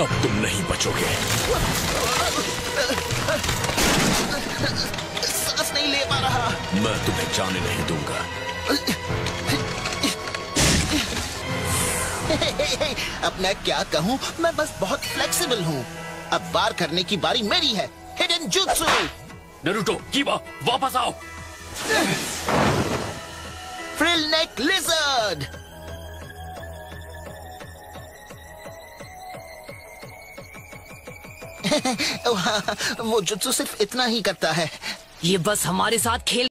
अब तुम नहीं बचोगे। सांस नहीं ले पा रहा। मैं तुम्हें जाने नहीं दूँगा। अब मैं क्या कहूँ? मैं बस बहुत फ्लेक्सिबल हूँ। अब वार करने की बारी मेरी है। हिडन जुत्सु नरूटो कीबा वापस आओ। फ्रिल नेक लिजर्ड वो जुत्सु सिर्फ़ इतना ही करता है। ये बस हमारे साथ खेल